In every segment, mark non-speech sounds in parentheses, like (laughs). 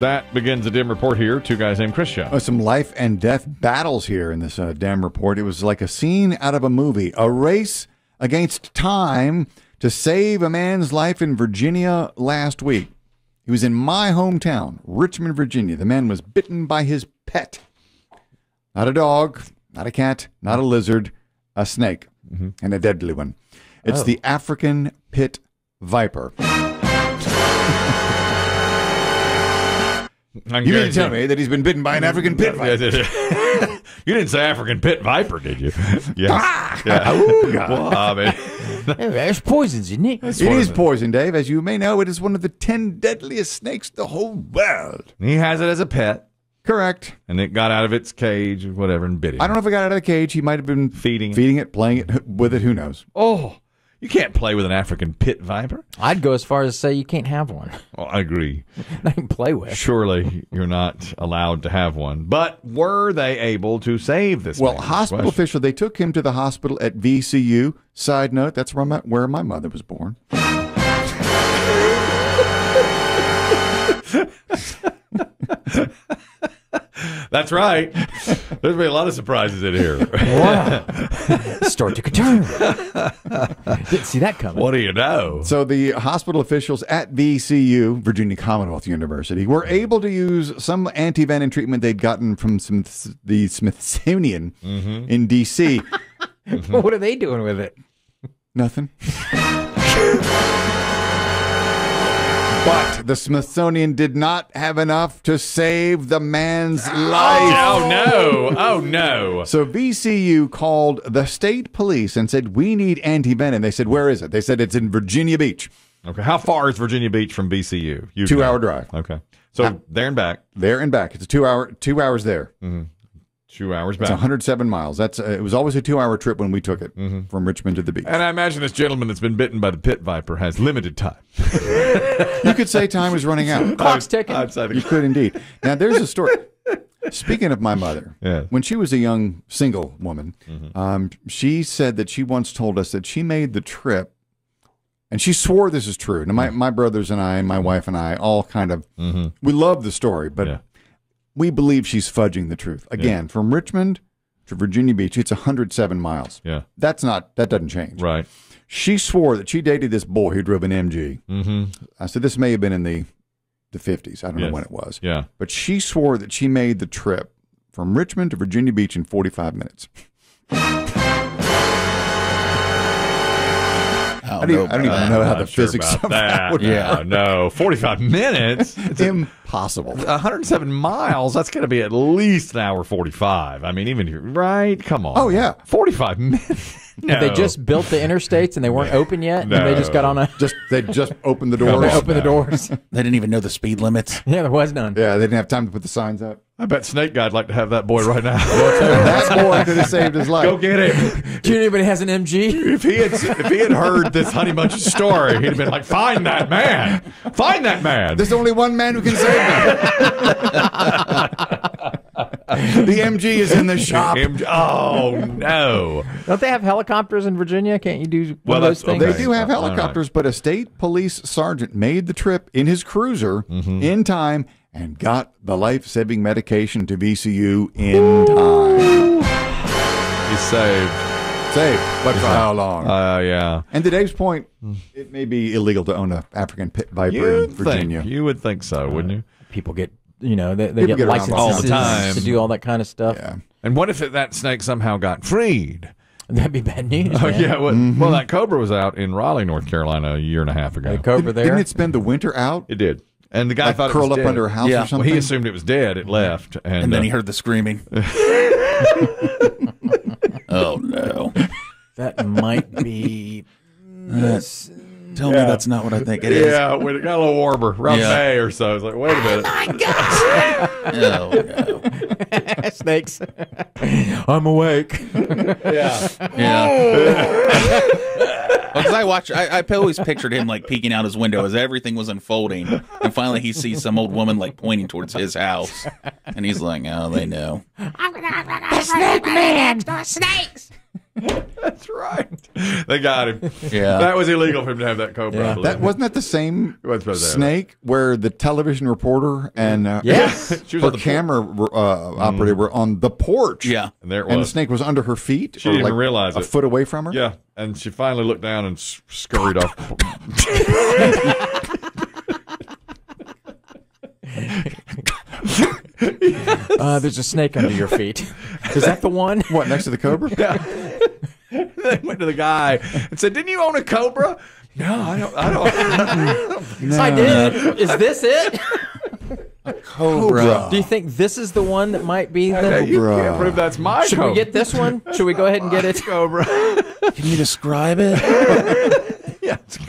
That begins a Demm report here. Two guys named Chris show. Oh, some life and death battles here in this uh, Demm report. It was like a scene out of a movie, a race against time to save a man's life in Virginia last week. He was in my hometown, Richmond, Virginia. The man was bitten by his pet. Not a dog, not a cat, not a lizard, a snake, and a deadly one. It's the African pit viper. (laughs) I can You didn't tell me that he's been bitten by an African pit viper. (laughs) you didn't say African pit viper, did you? (laughs) Yes. Ah! yeah. (laughs) Oh, God. Well, I mean, There's poisons, isn't it? It is poison, Dave. As you may know, it is one of the 10 deadliest snakes in the whole world. he has it as a pet, Correct. and it got out of its cage, or whatever, and bit him. I don't know if it got out of the cage. He might have been Feeding it. feeding it, playing it with it. Who knows? Oh, you can't play with an African pit viper. I'd go as far as to say you can't have one. Oh, I agree. (laughs) Not even play with. Surely you're not allowed to have one. But were they able to save this? Well, hospital Question. official, they took him to the hospital at VCU. Side note, that's where my, where my mother was born. (laughs) That's right. There's been a lot of surprises in here. Story (laughs) took a turn. Didn't see that coming. what do you know? So the hospital officials at VCU, Virginia Commonwealth University, were able to use some antivenom treatment they'd gotten from some, the Smithsonian Mm-hmm. in D.C. (laughs) What are they doing with it? Nothing. (laughs) but the Smithsonian did not have enough to save the man's oh, life. Oh no! Oh no! So VCU called the state police and said, We need anti-venom. They said, Where is it? They said, It's in Virginia Beach. Okay, how far is Virginia Beach from VCU? You two hour drive. Okay, so there and back, There and back. It's a two hour two hours there. Mm-hmm. Two hours back. It's 107 miles. That's uh, it was always a two hour trip when we took it from Richmond to the beach. And I imagine this gentleman that's been bitten by the pit viper has limited time. (laughs) You could say time was running out. Clock's ticking. You could indeed. Now there's a story. Speaking of my mother, Yeah. when she was a young single woman, um, she said that she once told us that she made the trip, and she swore this is true. Now my, my brothers and I, and my wife and I, all kind of we love the story, but Yeah. We believe she's fudging the truth. Again, from Richmond to Virginia Beach, it's 107 miles. Yeah, That's not that doesn't change. right. She swore that she dated this boy who drove an MG. Mm-hmm. I said this may have been in the the 50s. I don't know when it was. Yeah. But she swore that she made the trip from Richmond to Virginia Beach in 45 minutes. I I don't, even- I don't even know how the sure physics of that. Yeah, no, forty-five (laughs) minutes. It's Impossible. 107 miles. That's going to be at least an hour 45. I mean, even here, right? Come on. Oh, yeah. 45 (laughs) minutes. No. They just built the interstates and they weren't open yet. And they just got on a. Just they just opened the (laughs) doors. They on. opened the doors. (laughs) They didn't even know the speed limits. (laughs) yeah, there was none. Yeah, they didn't have time to put the signs up. I bet Snake Guy'd like to have that boy right now. that boy could have saved his life. Go get him. Do you know anybody has an MG? If he had if he had heard this Honey Bunch story, he'd have been like, "Find that man! Find that man!" There's only one man who can save me. The MG is in the (laughs) shop. Him- oh no! Don't they have helicopters in Virginia? Can't you do one Well, of those that's- things? They do have helicopters, but a state police sergeant made the trip in his cruiser Mm-hmm. in time and got the life saving medication to VCU in time. He's saved. Safe, but for how long? Uh, yeah. and to Dave's point, it may be illegal to own a African pit viper in You'd Virginia. think. You would think so, wouldn't you? People get, you know, they, they get get licenses all the time. to do all that kind of stuff. Yeah. And what if it, that snake somehow got freed? That'd be bad news. Oh man. yeah. Well, Mm-hmm. well, that cobra was out in Raleigh, North Carolina, a year and a half ago. The cobra there. Didn't it spend the winter out? It did. And the guy Like thought curled it was up dead. under a house Yeah. or Well, Well, something? he assumed it was dead. It left, and, And then uh, he heard the screaming. (laughs) oh no! that might be. Tell me that's not what I think it is. Yeah, when it got a little warmer, around Yeah. May or so, I was like, wait a minute. (laughs) Oh my no! (laughs) Snakes. I'm awake. yeah, Yeah. Oh. (laughs) Because I watch, I, I always pictured him like peeking out his window as everything was unfolding, and finally he sees some old woman like pointing towards his house, and he's like, "Oh, they know." I'm gonna, I'm gonna snake man. Snakes. (laughs) That's right. They got him. Yeah. That was illegal for him to have that cobra. Yeah. That wasn't that the same Wasn't supposed to have snake where the television reporter and uh, Yes. (laughs) She was her the camera uh, operator were on the porch. Yeah. And there it and the snake was under her feet. She didn't like even realize a it. foot away from her. Yeah, and she finally looked down and scurried off. (laughs) Uh, there's a snake under your feet. Is that the one? What next to the cobra? (laughs) they went to the guy and said, "Didn't you own a cobra?" No, I don't. I don't. (laughs) I did. Is this it? A cobra. Do you think this is the one that might be Hey, the? you Cobra. can't prove that's my Should cobra. we get this one? Should we go ahead and get it? cobra? Can you describe it? (laughs)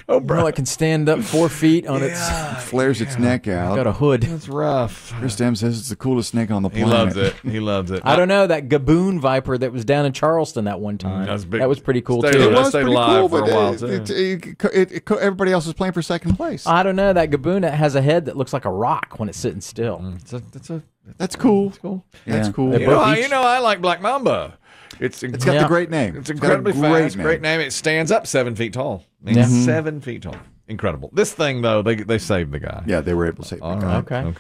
yeah, it's a cobra. Bro, it can stand up four feet on its. Flares its neck out. Got a hood. That's rough. Chris Demm says it's the coolest snake on the planet. He planet. loves it. He loves it. I don't know that gaboon viper that was down in Charleston that one mm, time. That was big. That was pretty cool Stayed too. It was stayed pretty alive cool, for a while, it- too. it- it- it- it- everybody else was playing for second place. I don't know that gaboon that has a head that looks like a rock when it's sitting still. Mm, it's a, it's a, That's cool. cool. That's cool. You know, I- each- you know, I like Black Mamba. It's It's got Yeah. the great name. It's got a incredibly great fast. Great name. It stands up seven feet tall. I Yeah. Mm-hmm. Seven feet tall. Incredible. This thing though, they they saved the guy. Yeah, they were able to save All the right. guy. Okay. Okay.